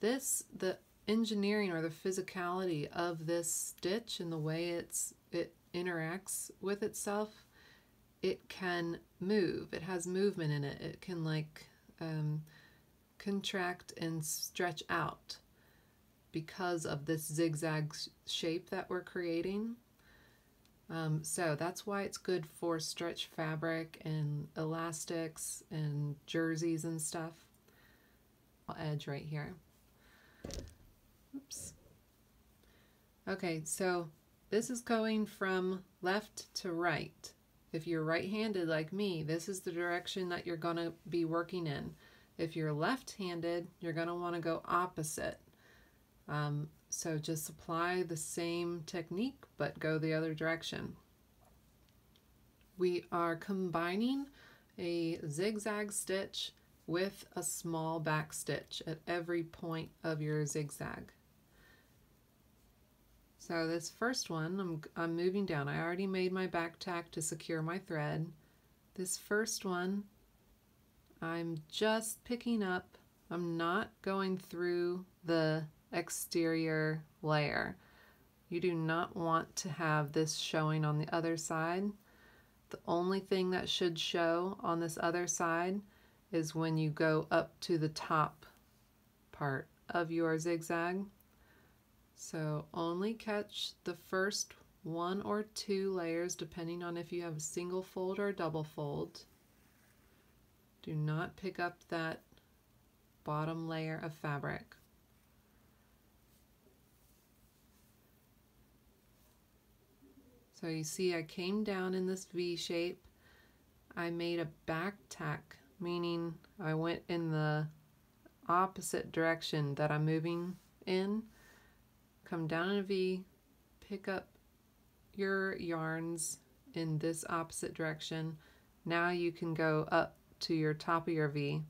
this, the engineering or the physicality of this stitch and the way it's it interacts with itself, it can move. It has movement in it. It can like um, contract and stretch out because of this zigzag shape that we're creating. Um, so that's why it's good for stretch fabric and elastics and jerseys and stuff. Edge right here. Oops. Okay, so this is going from left to right. If you're right-handed like me, this is the direction that you're going to be working in. If you're left-handed, you're going to want to go opposite. Um, so just apply the same technique, but go the other direction. We are combining a zigzag stitch with a small back stitch at every point of your zigzag. So this first one, I'm, I'm moving down. I already made my back tack to secure my thread. This first one, I'm just picking up. I'm not going through the exterior layer. You do not want to have this showing on the other side. The only thing that should show on this other side is when you go up to the top part of your zigzag. So only catch the first one or two layers depending on if you have a single fold or a double fold. Do not pick up that bottom layer of fabric. So you see I came down in this V shape. I made a back tack, meaning I went in the opposite direction that I'm moving in. Come down in a V, pick up your yarns in this opposite direction. Now you can go up to your top of your V.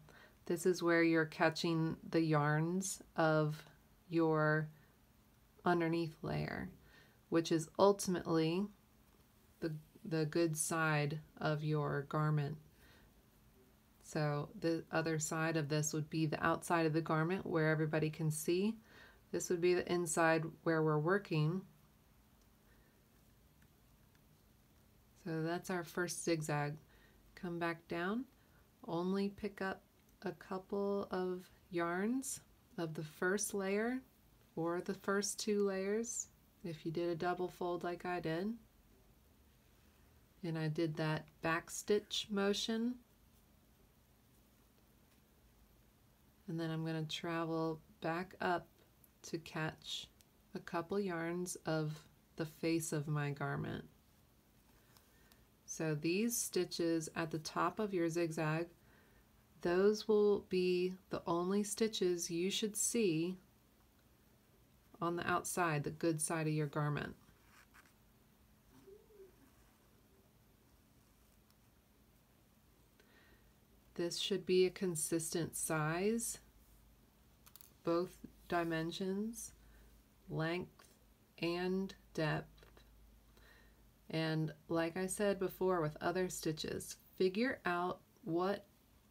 This is where you're catching the yarns of your underneath layer, which is ultimately the, the good side of your garment. So the other side of this would be the outside of the garment where everybody can see. This would be the inside where we're working. So that's our first zigzag. Come back down, only pick up a couple of yarns of the first layer or the first two layers if you did a double fold like I did and I did that back stitch motion and then I'm going to travel back up to catch a couple yarns of the face of my garment. So these stitches at the top of your zigzag, those will be the only stitches you should see on the outside, the good side of your garment. This should be a consistent size, both dimensions, length and depth. And like I said before with other stitches, figure out what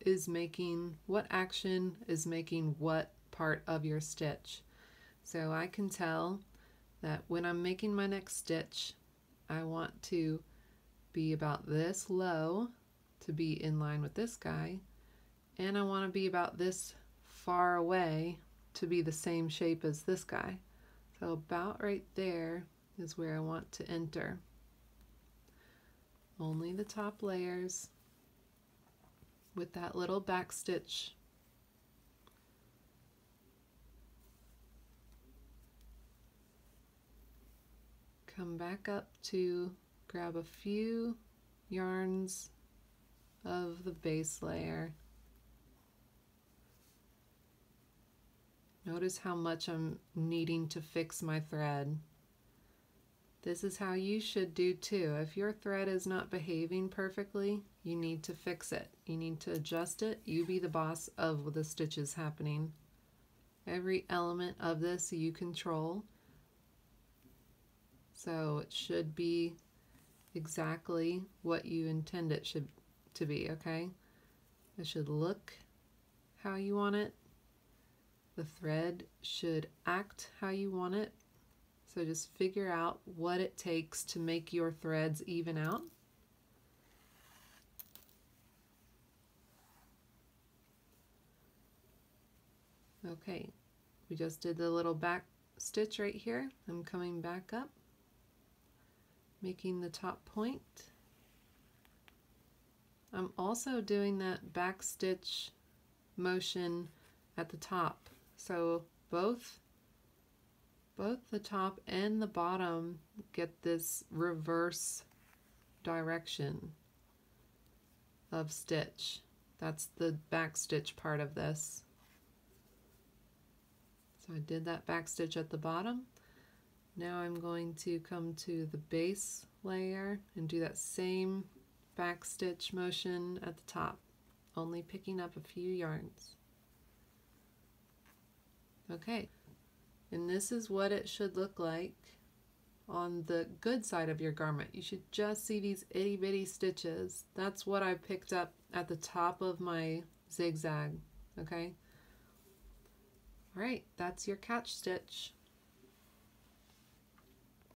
is making, what action is making what part of your stitch. So I can tell that when I'm making my next stitch, I want to be about this low to be in line with this guy and I want to be about this far away to be the same shape as this guy. So about right there is where I want to enter. Only the top layers with that little back stitch. Come back up to grab a few yarns of the base layer. Notice how much I'm needing to fix my thread. This is how you should do too. If your thread is not behaving perfectly, you need to fix it. You need to adjust it. You be the boss of the stitches happening. Every element of this you control. So it should be exactly what you intend it should to be, okay? It should look how you want it. The thread should act how you want it. So just figure out what it takes to make your threads even out. Okay, we just did the little back stitch right here. I'm coming back up, making the top point. I'm also doing that back stitch motion at the top. So both both the top and the bottom get this reverse direction of stitch. That's the back stitch part of this. So I did that back stitch at the bottom. Now I'm going to come to the base layer and do that same back stitch motion at the top, only picking up a few yarns. Okay, and this is what it should look like on the good side of your garment. You should just see these itty bitty stitches. That's what I picked up at the top of my zigzag, okay? All right, that's your catch stitch.